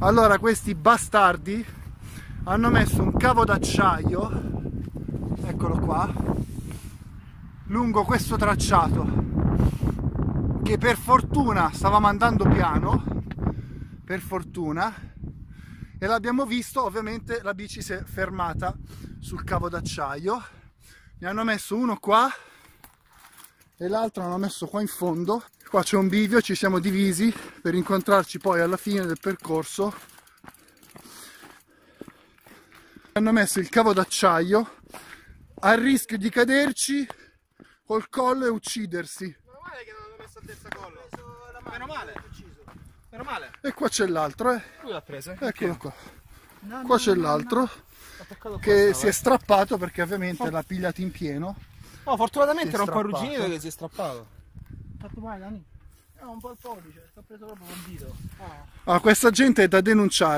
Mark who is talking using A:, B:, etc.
A: allora questi bastardi hanno messo un cavo d'acciaio eccolo qua lungo questo tracciato che per fortuna stavamo andando piano per fortuna e l'abbiamo visto ovviamente la bici si è fermata sul cavo d'acciaio. Ne hanno messo uno qua e l'altro l'hanno messo qua in fondo qua c'è un bivio ci siamo divisi per incontrarci poi alla fine del percorso hanno messo il cavo d'acciaio a rischio di caderci col collo e uccidersi
B: Meno male che non l'hanno messo a terza collo. Meno male. Meno male.
A: e qua c'è l'altro eh.
B: Lui l'ha preso.
A: eccolo qua qua c'è l'altro che si è strappato perché ovviamente l'ha pigliato in pieno
B: Oh, fortunatamente era un po' arrugginito che si è strappato.
C: Fatto male, Dani? È un po' il pollice, sto preso proprio col dito.
A: Ah, questa gente è da denunciare